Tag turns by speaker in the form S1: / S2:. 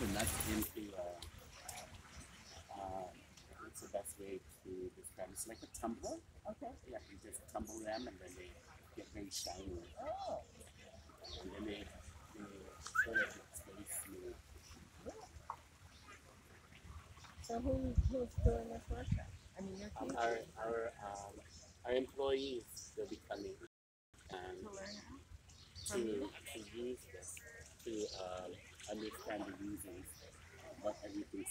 S1: the nuts into uh, uh, what's the best way to describe it? It's like a tumbler.
S2: Okay.
S1: Yeah, you just tumble them and then they get very shiny.
S2: Oh.
S1: And then they, they sort of it's very smooth.
S2: So who who's doing this workshop? I mean, you're
S1: Um, our our um, our employees will be coming and
S2: to learn how.
S1: to, to use this to um, understand the reasons uh, what everything